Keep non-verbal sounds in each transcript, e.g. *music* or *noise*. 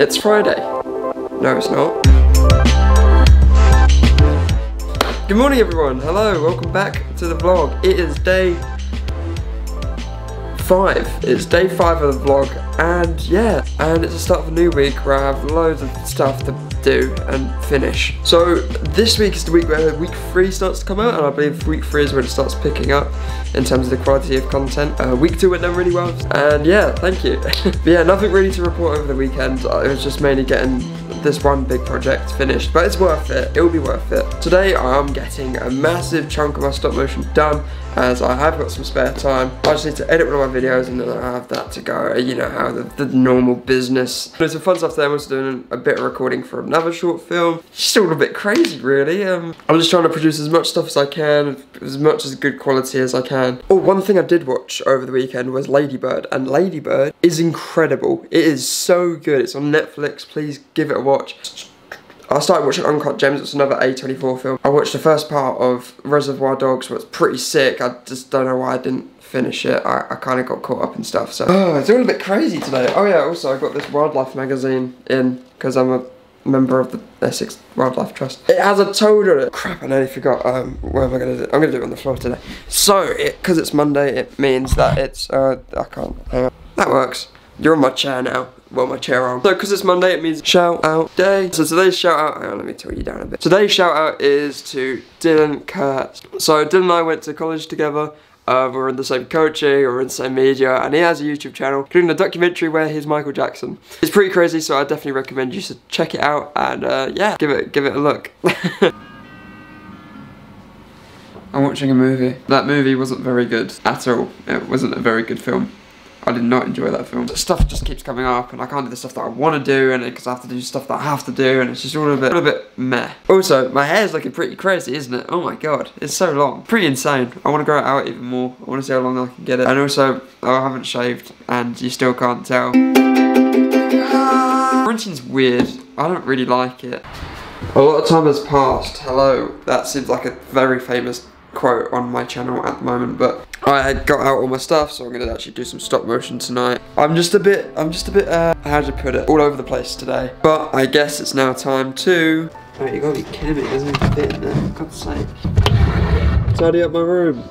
It's Friday. No, it's not. Good morning, everyone. Hello, welcome back to the vlog. It is day five. It's day five of the vlog, and yeah, and it's the start of a new week where I have loads of stuff to do and finish. So this week is the week where week three starts to come out, and I believe week three is when it starts picking up in terms of the quality of content. Uh, week two went down really well, and yeah, thank you. *laughs* but yeah, nothing really to report over the weekend. It was just mainly getting this one big project finished, but it's worth it. It will be worth it. Today I'm getting a massive chunk of my stop motion done as I have got some spare time. I just need to edit one of my videos and then I have that to go, you know how the, the normal business. There's some fun stuff there, I'm also doing a bit of recording for another short film. It's still a bit crazy really. Um, I'm just trying to produce as much stuff as I can, as much as good quality as I can. Oh, one thing I did watch over the weekend was Lady Bird and Lady Bird is incredible. It is so good. It's on Netflix, please give it a watch. I started watching Uncut Gems, it's another A24 film. I watched the first part of Reservoir Dogs, was pretty sick. I just don't know why I didn't finish it. I, I kind of got caught up in stuff, so. Oh, it's all a bit crazy today. Oh yeah, also I got this wildlife magazine in, because I'm a member of the Essex Wildlife Trust. It has a toad on it. Crap, I nearly forgot. Um, what am I gonna do? I'm gonna do it on the floor today. So, because it's Monday, it means that it's, uh, I can't, hang on. That works. You're on my chair now. Well, my chair on. So, because it's Monday, it means shout out day. So today's shout out, on, let me tell you down a bit. Today's shout out is to Dylan Kurtz. So Dylan and I went to college together. Uh, we're in the same coaching, we're in the same media, and he has a YouTube channel, including a documentary where he's Michael Jackson. It's pretty crazy, so I definitely recommend you to check it out, and uh, yeah, give it give it a look. *laughs* I'm watching a movie. That movie wasn't very good at all. It wasn't a very good film. I did not enjoy that film. Stuff just keeps coming up and I can't do the stuff that I want to do and because I have to do stuff that I have to do and it's just all a bit, all a bit meh. Also, my hair's looking pretty crazy, isn't it? Oh my god, it's so long. Pretty insane. I want to grow it out even more. I want to see how long I can get it. And also, I haven't shaved and you still can't tell. Quarantine's weird. I don't really like it. A lot of time has passed. Hello. That seems like a very famous quote on my channel at the moment, but I got out all my stuff, so I'm gonna actually do some stop motion tonight. I'm just a bit, I'm just a bit, uh, how to put it, all over the place today. But I guess it's now time to, Wait, you gotta be kidding me, it doesn't fit in there, for God's sake. Tidy up my room.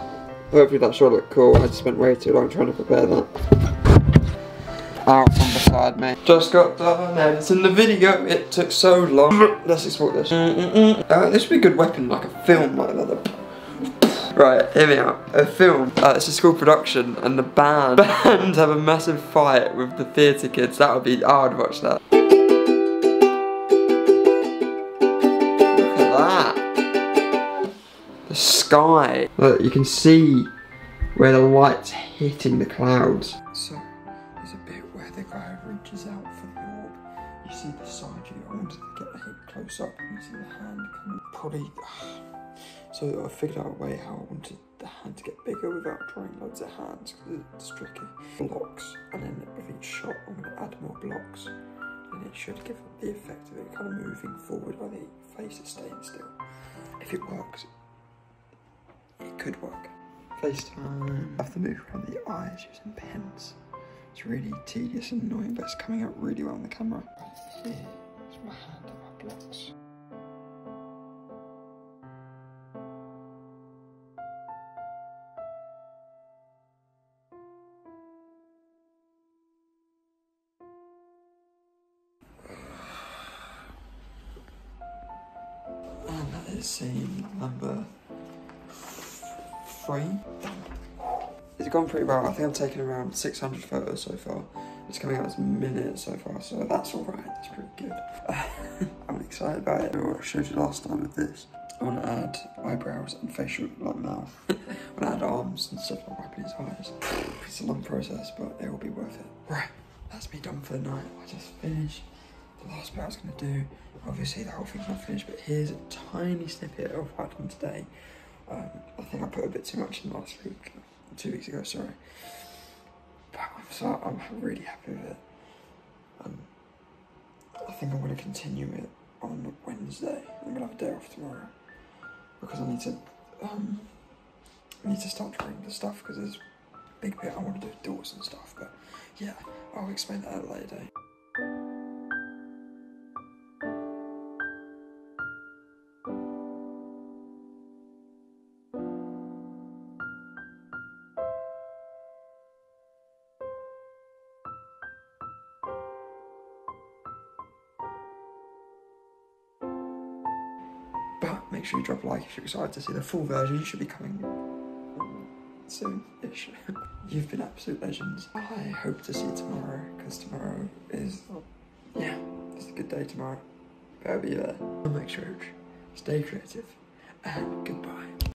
Hopefully that should look cool, I spent way too long trying to prepare that. Out from beside me. Just got done editing the video, it took so long. Let's export this. Mm -mm -mm. Uh, this would be a good weapon, like a film like that. Right, hear me out. A film, uh, it's a school production, and the band, *laughs* band have a massive fight with the theatre kids. That would be, I would watch that. Look at that. The sky. Look, you can see where the light's hitting the clouds. So, there's a bit where the guy reaches out for the orb. You see the side view. I wanted to get a hit close up, you see the hand coming. Probably. So I figured out a way how I wanted the hand to get bigger without drawing loads of hands because it's tricky. Blocks, and then with each shot I'm going to add more blocks and it should give the effect of it kind of moving forward while the face is staying still. If it works, it could work. FaceTime. I have to move around the eyes using pens. It's really tedious and annoying, but it's coming out really well on the camera. Right here is my hand and my blocks. Scene number three. It's gone pretty well. I think I've taken around 600 photos so far. It's coming out as minutes so far, so that's alright. That's pretty good. *laughs* I'm excited about it. I showed you last time with this. I want to add eyebrows and facial, like mouth. *laughs* I want to add arms and stuff like wiping his eyes. It's a long process, but it will be worth it. Right, that's me done for the night. I just finished the last bit I was going to do. Obviously, the whole thing's not finished, but here's a tiny snippet of what I've today. Um, I think I put a bit too much in last week, two weeks ago, sorry. But I'm, so, I'm really happy with it. Um, I think I'm going to continue it on Wednesday. I'm going to have a day off tomorrow because I need to um, I need to start drawing the stuff because there's a big bit I want to do with doors and stuff. But yeah, I'll explain that at a later date. But make sure you drop a like if you're excited to see the full version. You should be coming soon-ish. *laughs* You've been absolute legends. I hope to see you tomorrow, because tomorrow is, yeah, it's a good day tomorrow. Better be there. Make sure, stay creative, and goodbye.